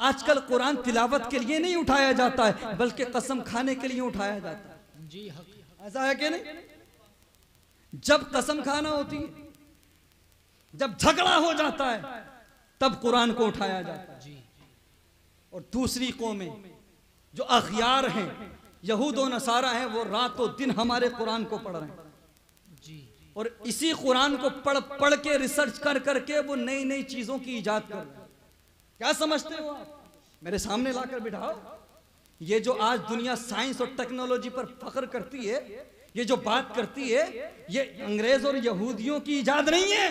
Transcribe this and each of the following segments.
आजकल कुरान तिलावत के लिए नहीं उठाया जाता है बल्कि कसम खाने के लिए उठाया जाता है। जी हक। ऐसा है कि नहीं? जब कसम खाना होती है जब झगड़ा हो जाता है तब कुरान को उठाया जाता है। और दूसरी कौमें जो अखियार हैं यहूद व नसारा हैं वो रातों दिन हमारे कुरान को पढ़ रहे हैं। और इसी कुरान को पढ़ पढ़ के रिसर्च कर करके वो नई नई चीज़ों की ईजाद कर रहे हैं। क्या समझते हो आप? मेरे सामने लाकर बिठाओ। ये जो आज दुनिया साइंस और टेक्नोलॉजी पर फख्र करती है ये जो बात करती है ये अंग्रेज़ और यहूदियों की इजाद नहीं है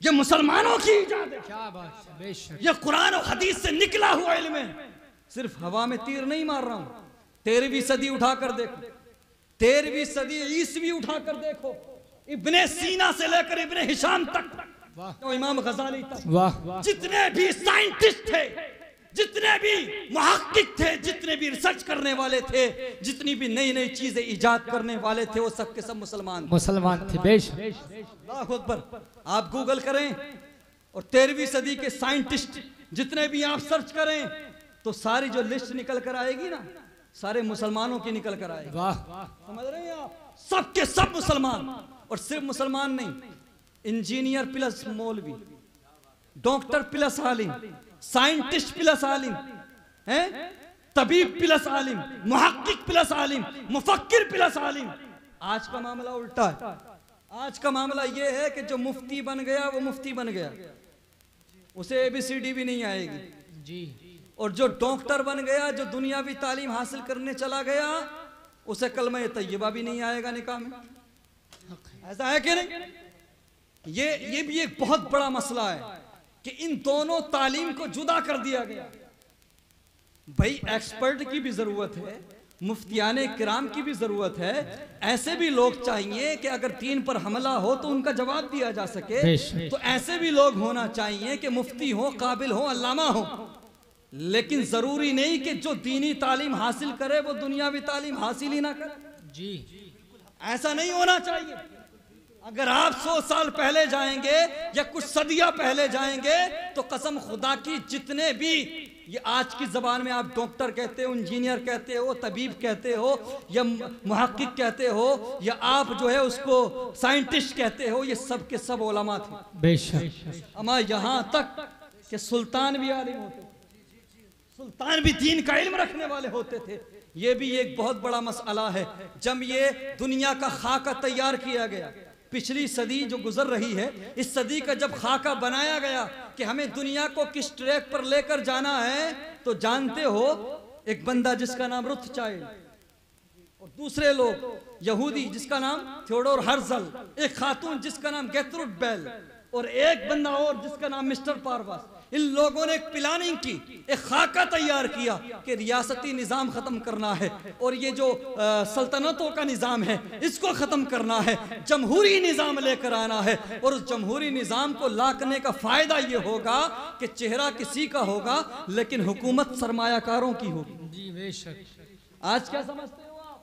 ये मुसलमानों की इजाद है। क्या बात है ये कुरान और हदीस से निकला हुआ इल्म है। सिर्फ़ हवा में तीर नहीं मार रहा हूँ। तेरहवीं सदी उठाकर देखो। तेरहवीं सदी ईसवी उठाकर देखो। इब्ने सीना से लेकर इब्ने हिशाम तक। वाह तो इमाम गजाली वाह जितने भी साइंटिस्ट थे जितने भी मुहक्किक थे जितने भी रिसर्च करने वाले थे जितनी भी नई नई चीज़ें इजाद करने वाले थे वो सब के सब मुसलमान मुसलमान थे अल्लाह अकबर। आप गूगल करें और तेरहवीं सदी के साइंटिस्ट जितने भी आप सर्च करें तो सारी जो लिस्ट निकल कर आएगी ना सारे मुसलमानों की निकल कर आएगी। वाह। समझ रहे हैं आप? सबके सब मुसलमान। और सिर्फ़ मुसलमान नहीं इंजीनियर प्लस मौलवी डॉक्टर प्लस आलिम साइंटिस्ट प्लस आलिम हैं तबीब प्लस आलिम मुहक्किक प्लस आलिम मुफक्किर प्लस आलिम आज का मामला उल्टा है। आज का मामला यह है कि जो मुफ्ती बन गया वो मुफ्ती बन गया। उसे एबीसीडी भी नहीं आएगी। जी। और जो डॉक्टर बन गया जो दुनियावी तालीम हासिल करने चला गया उसे कलमा तय्यबा भी नहीं आएगा निकाह में। ऐसा है कि नहीं? ये ये भी एक बहुत बड़ा मसला है कि इन दोनों तालीम को जुदा कर दिया गया। भाई एक्सपर्ट की भी ज़रूरत है मुफ्तियान किराम की भी ज़रूरत है। ऐसे भी लोग चाहिए कि अगर तीन पर हमला हो तो उनका जवाब दिया जा सके। तो ऐसे भी लोग होना चाहिए कि मुफ्ती हो काबिल हो अल्लामा हो। लेकिन ज़रूरी नहीं कि जो दीनी तालीम हासिल करे वो दुनियावी तालीम हासिल ही ना करे। जी। ऐसा नहीं होना चाहिए। अगर आप सौ साल पहले जाएँगे या कुछ सदियाँ पहले जाएँगे तो कसम खुदा की जितने भी ये आज की जबान में आप डॉक्टर कहते हो इंजीनियर कहते हो तबीब कहते हो या मुहक्किक कहते हो या आप जो है उसको साइंटिस्ट कहते हो ये सब के सब ओलमा थे। बेशक। अमा यहाँ तक के सुल्तान भी आलिम होते थे। सुल्तान भी दीन का इल्म रखने वाले होते थे। ये भी एक बहुत बड़ा मसला है। जब ये दुनिया का खाका तैयार किया गया पिछली सदी जो गुजर रही है, इस सदी का जब खाका बनाया गया कि हमें दुनिया को किस ट्रैक पर लेकर जाना है तो जानते हो, एक बंदा जिसका नाम रुथ चाइल्ड और दूसरे लोग यहूदी जिसका नाम थियोडोर हर्जल, एक खातून जिसका नाम गैतरुट बैल और एक बंदा और जिसका नाम मिस्टर पारवास। इन लोगों ने एक प्लानिंग की एक खाका तैयार किया कि रियासती निज़ाम ख़त्म करना है और ये जो अ, सल्तनतों का निज़ाम है इसको ख़त्म करना है जमहूरी निज़ाम लेकर आना है और उस जमहूरी निज़ाम को लाकने का फ़ायदा ये होगा कि चेहरा किसी का होगा लेकिन हुकूमत सरमायाकारों की होगी। आज क्या समझते हो आप?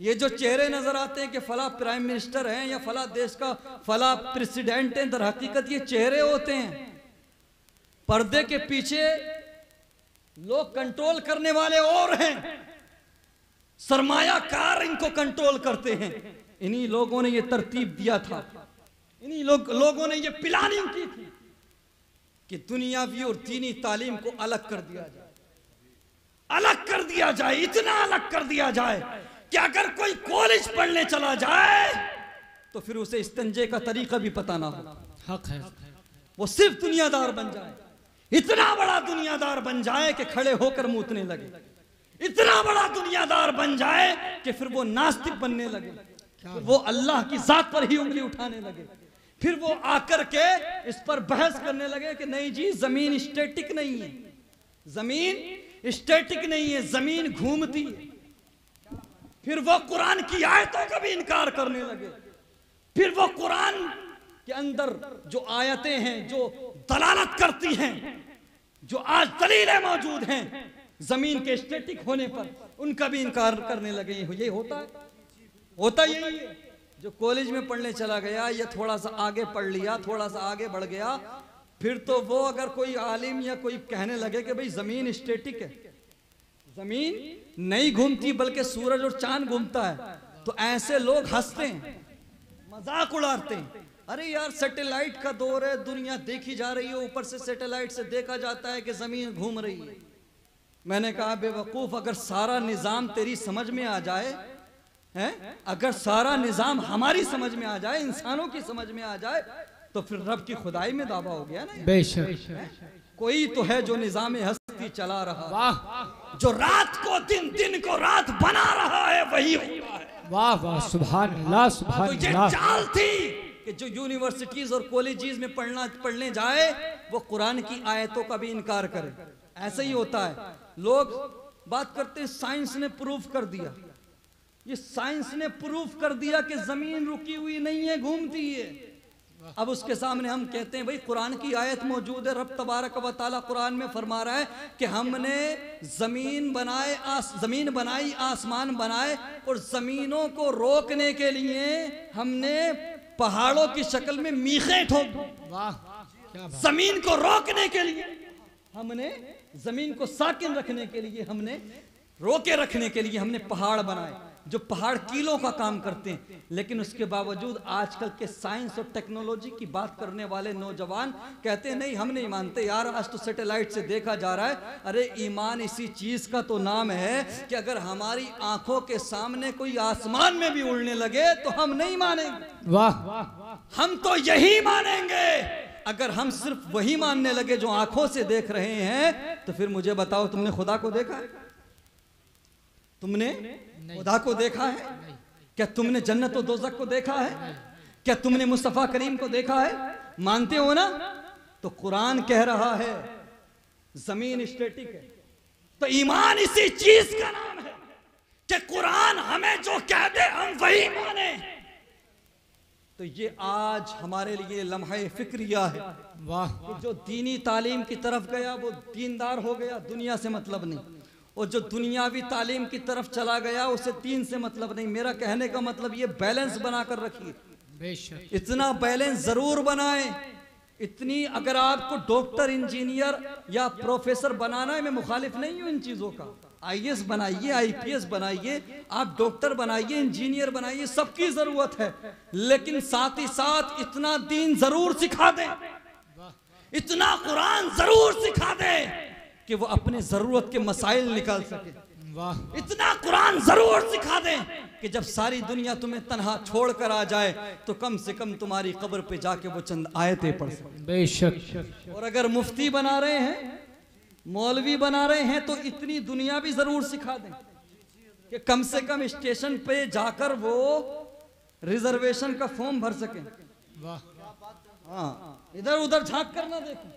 ये जो चेहरे नज़र आते हैं कि फला प्राइम मिनिस्टर हैं या फला देश का फला प्रेसिडेंट है दर हकीकत ये चेहरे होते हैं। पर्दे के पीछे लोग कंट्रोल करने वाले और हैं। सरमायाकार इनको कंट्रोल करते हैं। इन्हीं लोगों ने ये तरतीब दिया था। इन्हीं लोग लोगों ने ये प्लानिंग की थी कि दुनियावी और दीनी तालीम को अलग कर दिया जाए। अलग कर दिया जाए इतना अलग कर दिया जाए कि अगर कोई कॉलेज पढ़ने चला जाए तो फिर उसे इस्तंजे का तरीका भी पता ना हो। हक है। वो सिर्फ़ दुनियादार बन जाए। इतना बड़ा दुनियादार बन जाए कि खड़े होकर मूतने लगे। इतना बड़ा दुनियादार बन जाए कि फिर वो नास्तिक बनने लगे। वो अल्लाह की जात पर ही उंगली उठाने लगे। फिर वो आकर के इस पर बहस करने लगे कि नहीं जी, ज़मीन स्टेटिक नहीं है। ज़मीन स्टेटिक नहीं है, ज़मीन घूमती है। फिर वो कुरान की आयतों का भी इनकार करने लगे। फिर वो कुरान के अंदर जो आयतें हैं, जो दलालत करती हैं, जो आज दलीलें मौजूद हैं, ज़मीन के स्टेटिक होने पर उनका भी इनकार करने लगे ये होता है, होता यही है, जो कॉलेज में पढ़ने चला गया, या थोड़ा सा आगे पढ़ लिया, थोड़ा सा आगे बढ़ गया, फिर तो वो अगर कोई आलिम या कोई कहने लगे कि भाई ज़मीन स्टेटिक है, ज़मीन नहीं घूमती, बल्कि सूरज और चाँद घूमता है तो ऐसे लोग हँसते हैं, मज़ाक उड़ाते हैं अरे यार सैटेलाइट का दौर है दुनिया देखी जा रही है ऊपर से सैटेलाइट से देखा जाता है कि ज़मीन घूम रही है। मैंने कहा बेवकूफ़ अगर सारा निज़ाम तेरी समझ में आ जाए हैं? अगर सारा निज़ाम हमारी समझ में आ जाए इंसानों की समझ में आ जाए तो फिर रब की खुदाई में दावा हो गया ना बेशक। कोई तो है जो निज़ाम हस्ती चला रहा वाह। जो रात को दिन दिन को रात बना रहा है वही होता है। वाह वाह तो ये चाल थी। कि जो यूनिवर्सिटीज और कॉलेजेस में पढ़ना, पढ़ने जाए, वो कुरान की आयतों का भी इनकार करे। ऐसा ही होता है। लोग बात करते हैं साइंस ने प्रूफ कर दिया। ये साइंस ने प्रूफ कर दिया कि ज़मीन रुकी हुई नहीं है, घूमती है। अब उसके सामने हम कहते हैं, भाई, कुरान की आयत मौजूद है। रब तबारक व ताला कुरान में फरमा रहा है कि हमने ज़मीन बनाए, आस, ज़मीन बनाई, आसमान बनाए और जमीनों को रोकने के लिए हमने पहाड़ों की शक्ल में मीखे ठोक ज़मीन को रोकने के लिए। हमने ज़मीन को साकिन रखने के लिए हमने रोके रखने के लिए हमने पहाड़ बनाए। जो पहाड़ कीलों का काम करते हैं। लेकिन उसके बावजूद आजकल के साइंस और टेक्नोलॉजी की बात करने वाले नौजवान कहते हैं नहीं हम नहीं मानते यार आज तो सैटेलाइट से देखा जा रहा है। अरे ईमान इसी चीज़ का तो नाम है कि अगर हमारी आँखों के सामने कोई आसमान में भी उड़ने लगे तो हम नहीं मानेंगे। वाह। हम तो यही मानेंगे। अगर हम सिर्फ़ वही मानने लगे जो आँखों से देख रहे हैं तो फिर मुझे बताओ तुमने खुदा को देखा? है तुमने खुदा को देखा है? क्या तुमने जन्नत और दोजक को देखा है? क्या तुमने मुस्तफ़ा करीम को देखा है? मानते हो ना? तो कुरान कह रहा है ज़मीन स्टेटिक है। तो ईमान इसी चीज़ का नाम है कि कुरान हमें जो कह दे हम वही माने। तो ये आज हमारे लिए लम्हा फिक्रिया है वाह। जो दीनी तालीम की तरफ़ गया वो दीनदार हो गया दुनिया से मतलब नहीं। और जो दुनियावी तालीम की तरफ़ चला गया उसे तीन से मतलब नहीं मेरा कहने का मतलब ये बैलेंस बनाकर रखिए। इतना बैलेंस ज़रूर बनाए। इतनी अगर आपको डॉक्टर इंजीनियर या प्रोफेसर बनाना है मैं मुखालिफ नहीं हूँ इन चीज़ों का। आईएएस बनाइए आईपीएस बनाइए आप डॉक्टर बनाइए इंजीनियर बनाइए सबकी ज़रूरत है। लेकिन साथ ही साथ इतना दीन ज़रूर सिखा दें। इतना कुरान ज़रूर सिखा दें। कि वो अपने ज़रूरत के मसाइल निकाल सके। वाह। इतना कुरान ज़रूर सिखा दें कि जब सारी दुनिया तुम्हें तनहा छोड़ कर आ जाए तो कम से कम तुम्हारी कब्र पे जाके वो चंद आयतें पढ़ सके। बेशक। और अगर मुफ्ती बना रहे हैं मौलवी बना रहे हैं तो इतनी दुनिया भी ज़रूर सिखा दें कि कम से कम स्टेशन पे जाकर वो रिजर्वेशन का फॉर्म भर सके। वाह। हाँ इधर उधर झाँक कर ना देखें।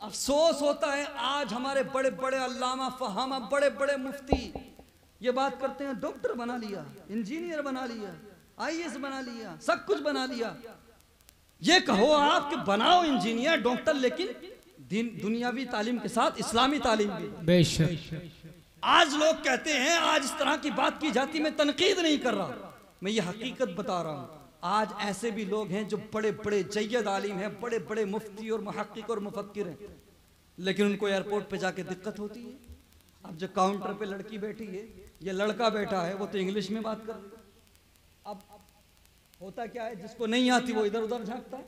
अफसोस होता है आज हमारे बड़े बड़े अल्लामा फहामा बड़े बड़े मुफ्ती ये बात करते हैं डॉक्टर बना लिया इंजीनियर बना लिया आईएएस बना लिया सब कुछ बना लिया। ये कहो आप कि बनाओ इंजीनियर डॉक्टर लेकिन दिन दुनियावी तालीम के साथ इस्लामी तालीम भी। बेशक। आज लोग कहते हैं आज इस तरह की बात की जाती मैं तनकीद नहीं कर रहा। मैं ये हकीकत बता रहा हूँ। आज ऐसे भी लोग हैं जो बड़े बड़े जैद आलिम हैं बड़े बड़े मुफ्ती और महक्क और मुफक्र हैं। लेकिन उनको एयरपोर्ट पे जाके दिक्कत होती है। अब जो काउंटर पे लड़की बैठी है या लड़का बैठा है वो तो इंग्लिश में बात कर अब होता क्या है जिसको नहीं आती वो इधर उधर झांकता है।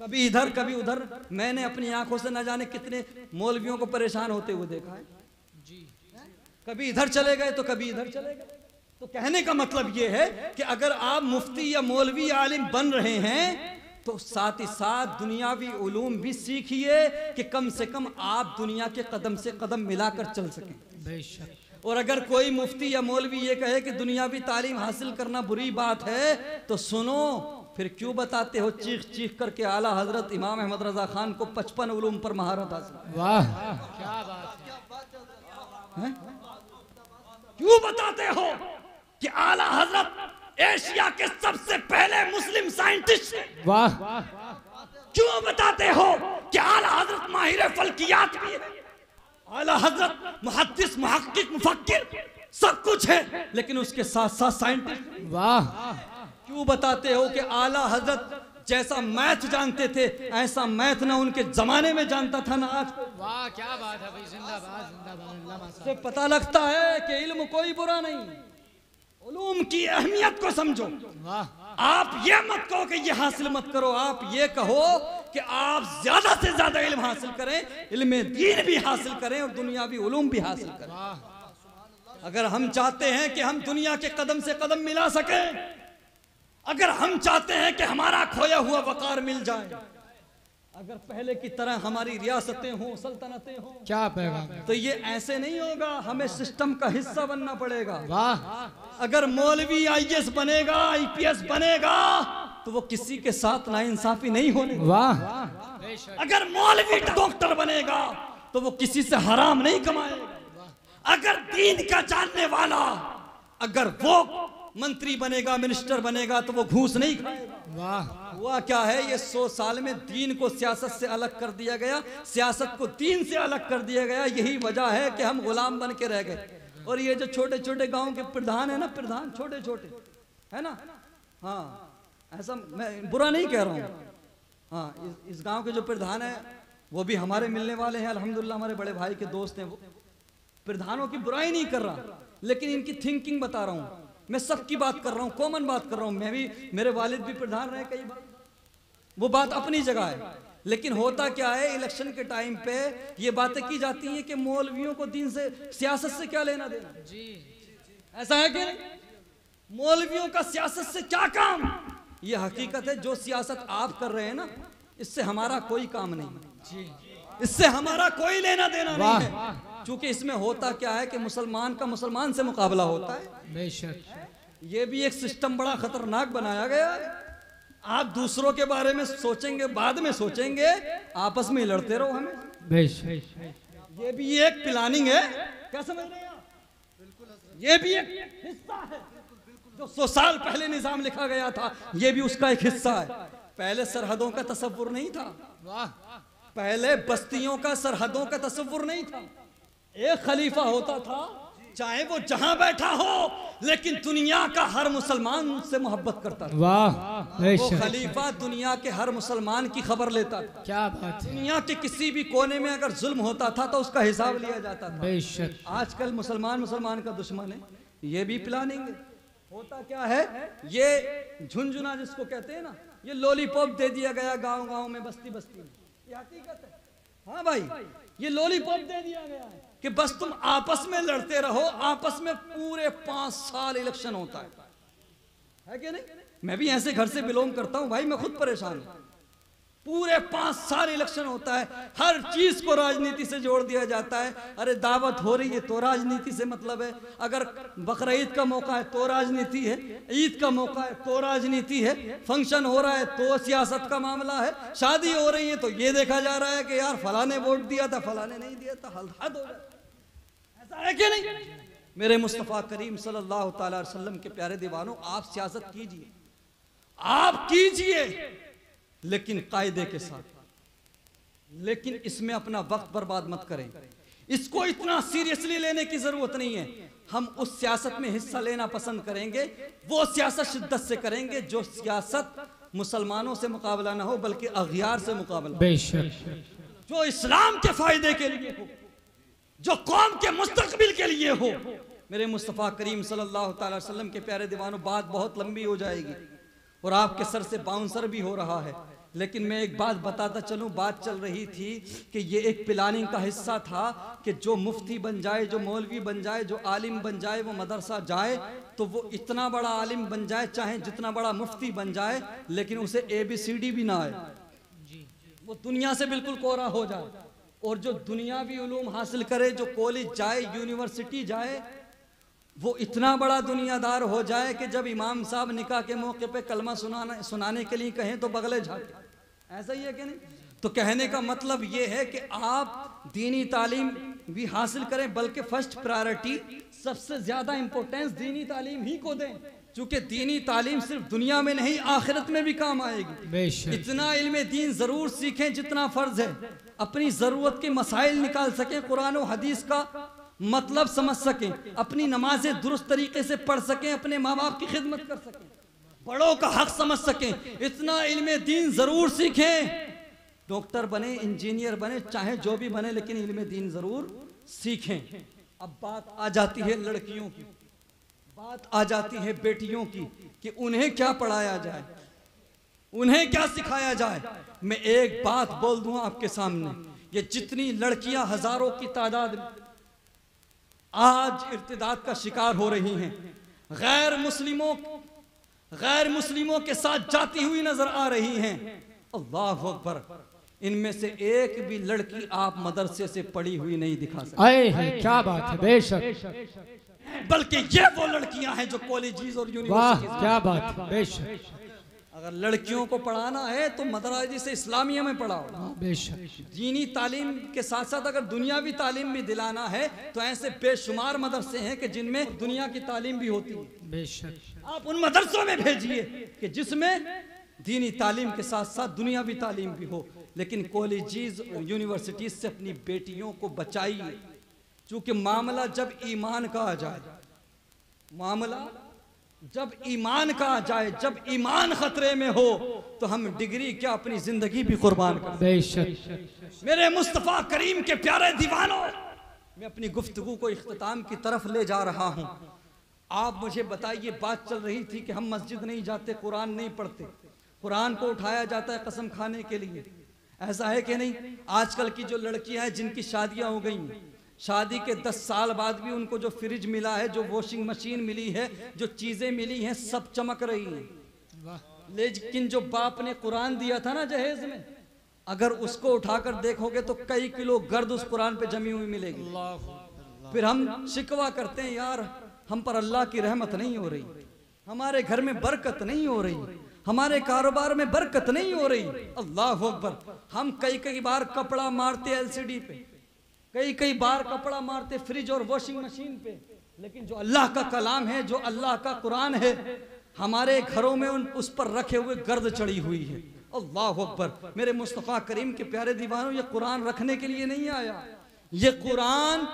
कभी इधर कभी उधर। मैंने अपनी आँखों से न जाने कितने मौलवियों को परेशान होते हुए देखा है। कभी इधर चले गए तो कभी इधर चले गए। तो कहने का मतलब ये है कि अगर आप मुफ्ती या मौलवी आलिम बन रहे हैं तो साथ ही साथ दुनियावी उलूम भी सीखिए कि कम से कम आप दुनिया के कदम से कदम मिलाकर चल सकें। बेशक। और अगर कोई मुफ्ती या मौलवी ये कहे कि दुनियावी तालीम हासिल करना बुरी बात है तो सुनो फिर क्यों बताते हो चीख चीख करके आला हज़रत इमाम अहमद रजा खान को पचपन उलूम पर महारत हासिल वाह। क्या बात है? क्यों बताते हो? कि आला हज़रत एशिया के सबसे पहले मुस्लिम साइंटिस्ट वाह। क्यों बताते हो कि आला हज़रत माहिर फल्कियात भी है? आला हज़रत मुहद्दिस मुहक्किक मुफक्किर सब कुछ है लेकिन उसके साथ साथ साइंटिस्ट वाह। क्यों बताते हो कि आला हज़रत जैसा मैथ जानते थे ऐसा मैथ ना उनके जमाने में जानता था ना आज? वाह क्या बात है भाई जिंदाबाद जिंदाबाद पता लगता है कि इल्म कोई बुरा नहीं। की अहमियत को समझो। आप ये मत कहो कि ये हासिल मत करो आप ये कहो कि आप ज़्यादा से ज़्यादा इल्म हासिल करें इल्म दीन भी हासिल करें और दुनियावी उलूम भी हासिल करें। अगर हम चाहते हैं कि हम दुनिया के कदम से कदम मिला सकें अगर हम चाहते हैं कि हमारा खोया हुआ वकार मिल जाए अगर पहले की तरह हमारी रियासतें हों सल्तनतें हों क्या पैगाम? तो ये ऐसे नहीं होगा हमें सिस्टम का हिस्सा बनना पड़ेगा। वाह। अगर मौलवी आईएएस बनेगा आईपीएस बनेगा तो वो किसी के साथ नाइंसाफी नहीं होने वाह। अगर मौलवी डॉक्टर बनेगा तो वो किसी से हराम नहीं कमाएगा। अगर दीन का जानने वाला अगर वो मंत्री बनेगा मिनिस्टर बनेगा तो वो घूस नहीं खाएगा। वाह। हुआ क्या है? ये सौ साल में दीन को सियासत से अलग कर दिया गया सियासत को दीन से अलग कर दिया गया। यही वजह है कि हम गुलाम बन के रह गए। और ये जो छोटे छोटे गाँव के प्रधान है ना प्रधान छोटे छोटे है ना? हाँ ऐसा मैं बुरा नहीं कह रहा हूँ। हाँ इस, इस गाँव के जो प्रधान है वो भी हमारे मिलने वाले हैं। अल्हम्दुलिल्लाह हमारे बड़े भाई के दोस्त हैं वो। प्रधानों की बुराई नहीं कर रहा लेकिन इनकी थिंकिंग बता रहा हूँ। मैं सबकी बात कर रहा हूँ कॉमन बात कर रहा हूँ। मैं भी मेरे वालिद भी प्रधान रहे कई बार। वो बात अपनी जगह है। लेकिन होता क्या है इलेक्शन के टाइम पे ये बातें की जाती हैं कि मौलवियों को दिन से सियासत से क्या लेना देना जी ऐसा है कि मौलवियों का सियासत से क्या काम? ये हकीकत है जो सियासत आप कर रहे हैं ना इससे हमारा कोई काम नहीं जी। इससे हमारा कोई लेना देना। नहीं है। क्योंकि इसमें होता क्या है कि मुसलमान का मुसलमान से मुकाबला होता है। बेशक। ये भी एक सिस्टम बड़ा खतरनाक बनाया गया है। आप दूसरों के बारे में सोचेंगे बाद में सोचेंगे आपस में लड़ते रहो हमें। बेशक। ये भी एक प्लानिंग है। क्या समझ रहे हैं आप? ये भी एक हिस्सा है। जो सौ साल पहले निज़ाम लिखा गया था ये भी उसका एक हिस्सा है। पहले सरहदों का तस्वुर नहीं था। वाह। पहले बस्तियों का सरहदों का तस्वुर नहीं था। एक खलीफा होता था चाहे वो जहाँ बैठा हो लेकिन दुनिया का हर मुसलमान उससे मोहब्बत करता था। वाह वो खलीफा दुनिया के हर मुसलमान की खबर लेता था। क्या बात है। दुनिया के किसी भी कोने में अगर जुल्म होता था तो उसका हिसाब लिया जाता था। बेशक। आजकल मुसलमान मुसलमान का दुश्मन है ये भी प्लानिंग होता क्या है ये झुंझुना जिसको कहते हैं ना ये लॉलीपॉप दे दिया गया गाँव गाँव में बस्ती बस्ती में। है। भाई ये लॉलीपॉप दे दिया गया है कि बस तुम आपस में लड़ते रहो आपस में पूरे पाँच साल इलेक्शन होता है। है कि नहीं? मैं भी ऐसे घर से बिलोंग करता हूँ भाई मैं खुद परेशान हूँ। पूरे पाँच साल इलेक्शन होता है, हर चीज़ को राजनीति से जोड़ दिया जाता है। अरे, दावत हो रही है तो राजनीति से मतलब है। अगर बकर ईद का मौका है तो राजनीति है, ईद का मौका है तो राजनीति है। फ़ंक्शन हो रहा है तो सियासत का मामला है। शादी हो रही है तो ये देखा जा रहा है कि यार फलाने वोट दिया था, फलाने नहीं दिया था हल हद हो ऐसा है कि नहीं? मेरे मुस्तफ़ा करीम सल्लल्लाहु अलैहि वसल्लम के प्यारे दीवानों, आप सियासत कीजिए। आप कीजिए। लेकिन कायदे के साथ। लेकिन इसमें अपना वक्त बर्बाद मत करें। इसको इतना सीरियसली लेने की ज़रूरत नहीं है। हम उस सियासत में हिस्सा लेना पसंद करेंगे। वो सियासत शिद्दत से करेंगे जो सियासत मुसलमानों से मुकाबला ना हो बल्कि अगियार से मुकाबला बेशक। जो इस्लाम के फ़ायदे के लिए हो जो कौम के मुस्तकबिल के लिए हो। मेरे मुस्तफ़ा करीम सल्लल्लाहु अलैहि वसल्लम के प्यारे दीवानों बात बहुत लंबी हो जाएगी। और आपके सर से बाउंसर भी हो रहा है। लेकिन मैं एक बात बताता चलूँ, बात चल रही थी कि ये एक प्लानिंग का हिस्सा था कि जो मुफ्ती बन जाए, जो मौलवी बन जाए, जो आलिम बन जाए, वो मदरसा जाए तो वो इतना बड़ा आलिम बन जाए, चाहे जितना बड़ा मुफ्ती बन जाए, लेकिन उसे ए बी सी डी भी ना आए। वो दुनिया से बिल्कुल कोरा हो जाए। और जो दुनियावी उलूम हासिल करे, जो कॉलेज जाए यूनिवर्सिटी जाए वो इतना बड़ा दुनियादार हो जाए कि जब इमाम साहब निकाह के मौके पे कलमा सुनाना सुनाने के लिए कहें तो बगले झाके। ऐसा ही है कि नहीं? तो कहने का मतलब ये है कि आप दीनी तालीम भी हासिल करें बल्कि फ़र्स्ट प्रायोरिटी सबसे ज़्यादा इंपॉर्टेंस दीनी तालीम ही को दें। क्योंकि दीनी तालीम सिर्फ़ दुनिया में नहीं आखिरत में भी काम आएगी। इतना इल्म दीन ज़रूर सीखें जितना फ़र्ज़ है। अपनी ज़रूरत के मसाइल निकाल सकें कुरान और हदीस का मतलब समझ सकें, अपनी नमाजें दुरुस्त तरीके से पढ़ सकें, अपने माँ बाप की खिदमत कर सकें। बड़ों का हक समझ सकें, इतना इल्म दीन ज़रूर सीखें। डॉक्टर बने, इंजीनियर बने, चाहे जो भी बने, लेकिन इल्म दीन ज़रूर सीखें। अब बात आ जाती है लड़कियों की, बात आ जाती है बेटियों की, कि उन्हें क्या पढ़ाया जाए, उन्हें क्या सिखाया जाए। मैं एक बात बोल दूँ आपके सामने ये जितनी लड़कियाँ हज़ारों की तादाद में आज इर्तिदाद का शिकार हो रही हैं। गैर मुस्लिमों गैर मुस्लिमों के साथ जाती हुई नज़र आ रही हैं। अल्लाह अकबर इनमें से एक भी लड़की आप मदरसे से पढ़ी हुई नहीं दिखा सकते। आए हैं क्या बात है बेशक। बल्कि ये वो लड़कियाँ हैं जो कॉलेजेस और यूनिवर्सिटीज क्या बात है बेशक। अगर लड़कियों को पढ़ाना है तो मदराजी से इस्लामिया में पढ़ाओ। हाँ, बेशक। दीनी तालीम के साथ साथ अगर दुनियावी तालीम भी दिलाना है तो ऐसे बेशुमार मदरसे हैं कि जिनमें दुनिया की तालीम भी होती है। बेशक। आप उन मदरसों में भेजिए कि जिसमें दीनी तालीम के साथ साथ दुनियावी तालीम भी हो लेकिन कॉलेजेस और यूनिवर्सिटीज से अपनी बेटियों को बचाइए। चूँकि मामला जब ईमान का आ जाए मामला जब ईमान का आ जाए जब ईमान खतरे में हो तो हम डिग्री क्या अपनी ज़िंदगी भी कुर्बान कर बेशक। मेरे मुस्तफ़ा करीम के प्यारे दीवानों मैं अपनी गुफ्तगु को इख्तिताम की तरफ़ ले जा रहा हूँ। आप मुझे बताइए बात चल रही थी कि हम मस्जिद नहीं जाते कुरान नहीं पढ़ते। कुरान को उठाया जाता है कसम खाने के लिए। ऐसा है कि नहीं? आजकल की जो लड़कियाँ हैं जिनकी शादियाँ हो गई हैं, शादी के दस साल बाद भी उनको जो फ्रिज मिला है जो वॉशिंग मशीन मिली है जो चीज़ें मिली हैं सब चमक रही हैं। लेकिन जो बाप ने कुरान दिया था ना जहेज में अगर उसको उठाकर देखोगे तो कई किलो गर्द उस कुरान पे जमी हुई मिलेगी। फिर हम शिकवा करते हैं यार हम पर अल्लाह की रहमत नहीं हो रही। हमारे घर में बरकत नहीं हो रही। हमारे कारोबार में बरकत नहीं हो रही। अल्लाह अकबर हम कई कई बार कपड़ा मारते एलसीडी पे। कई कई बार कपड़ा मारते फ्रिज और वॉशिंग मशीन पे। लेकिन जो अल्लाह का कलाम है, जो अल्लाह का कुरान है, हमारे घरों में उन, उस पर रखे हुए गर्द चढ़ी हुई है। अल्लाह अकबर। मेरे मुस्तफ़ा करीम के प्यारे दीवानों, ये कुरान रखने के लिए नहीं आया। ये कुरान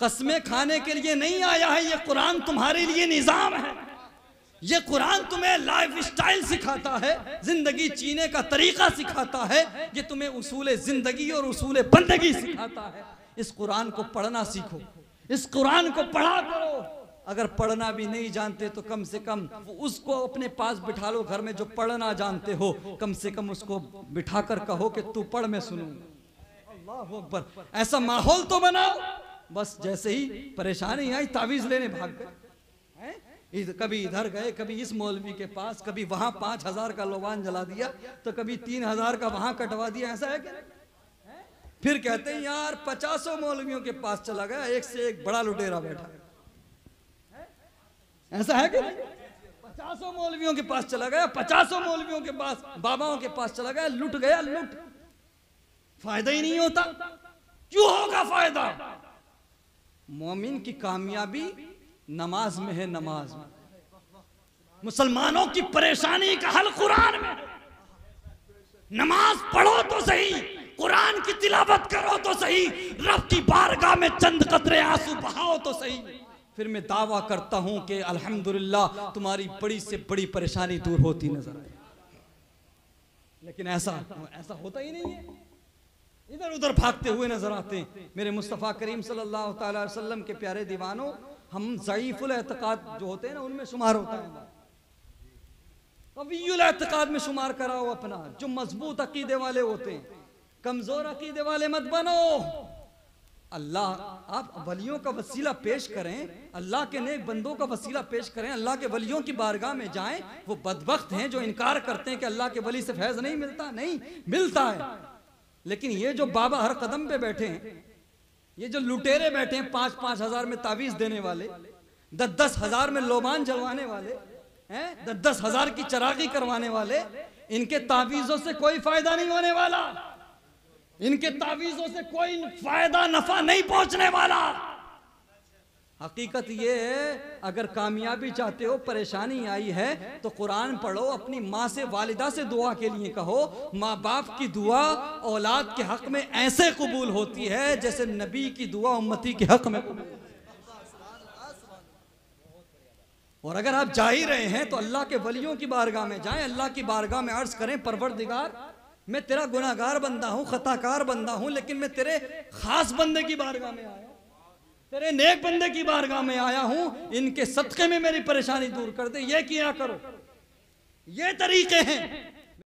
कस्में खाने के लिए नहीं आया है। ये कुरान तुम्हारे लिए निज़ाम है। ये कुरान तुम्हें लाइफ स्टाइल सिखाता है, ज़िंदगी जीने का तरीका सिखाता है, ये तुम्हें उसूल ज़िंदगी और उसूल बंदगी सिखाता है। इस कुरान को पढ़ना सीखो। इस कुरान को पढ़ा करो। अगर पढ़ना भी नहीं जानते तो कम से कम उसको अपने पास बिठा लो घर में जो पढ़ना जानते हो। कम से कम उसको बिठाकर कहो कि तू पढ़, मैं अल्लाह अकबर। ऐसा माहौल तो बनाओ। बस जैसे ही परेशानी आई, तावीज लेने भाग गए। कभी इधर गए, कभी इस मौलवी के पास, कभी वहाँ पाँच हज़ार का लोबान जला दिया तो कभी तीन हज़ार का वहाँ कटवा दिया। ऐसा है क्या? फिर कहते हैं, यार, पचासों मौलवियों के पास चला गया, एक से एक बड़ा लुटेरा बैठा ऐसा है कि? पचासों मौलवियों के पास चला गया, पचासों मौलवियों के पास, बाबाओं के पास चला गया, लुट गया, लुट। फ़ायदा ही नहीं होता। क्यों होगा फ़ायदा? मोमिन की कामयाबी नमाज़ में है, नमाज़ में। मुसलमानों की परेशानी का हल कुरान में नमाज़ पढ़ो तो सही। कुरान की तिलावत करो तो सही, रब की बारगाह में चंद कतरे आँसू बहाओ तो सही। फिर मैं दावा करता हूँ कि अल्हम्दुलिल्लाह तुम्हारी बड़ी से बड़ी परेशानी दूर होती नज़र आए। लेकिन ऐसा ऐसा होता ही नहीं है। इधर उधर भागते हुए नज़र आते हैं। मेरे मुस्तफ़ा करीम सल्लल्लाहु अलैहि वसल्लम के प्यारे दीवानों, हम ज़ईफुल एतकाद जो होते हैं ना, उनमें शुमार होता है कवीयुल एतकाद में शुमार कराओ अपना, जो मज़बूत अकीदे वाले होते हैं। कमज़ोर अकीदे वाले मत बनो। अल्लाह, आप वलियों का वसीला पेश करें, अल्लाह के नेक बंदों का वसीला पेश करें, अल्लाह के वलियों की बारगाह में जाएँ, वो बदबख्त हैं जो इनकार करते हैं कि अल्लाह के वली से फैज नहीं मिलता नहीं, मिलता है। लेकिन ये जो बाबा हर कदम पे बैठे हैं, ये जो लुटेरे बैठे हैं, पाँच पाँच हज़ार में तावीज देने वाले दस दस हज़ार में लोबान जलवाने वाले, हैं दस दस हज़ार की चरागी करवाने वाले, इनके तावीजों से कोई फ़ायदा नहीं होने वाला। इनके तावीजों से कोई फ़ायदा, नफा नहीं पहुँचने वाला। हकीकत ये है, अगर कामयाबी चाहते हो, परेशानी आई है तो कुरान पढ़ो, अपनी माँ से, वालिदा से दुआ के लिए कहो। माँ बाप की दुआ औलाद के हक में ऐसे कबूल होती है, जैसे नबी की दुआ उम्मती के हक में और अगर आप जा ही रहे हैं तो अल्लाह के वलियों की बारगाह में जाएँ, अल्लाह की बारगाह में अर्ज़ करें, परवरदिगार मैं तेरा गुनागार बंदा हूँ, खताकार बंदा हूँ, लेकिन मैं तेरे खास बंदे की बारगाह में आया तेरे नेक बंदे की बारगाह में आया हूँ, इनके सदक़े में मेरी परेशानी दूर कर दे, ये किया करो। ये तरीके हैं।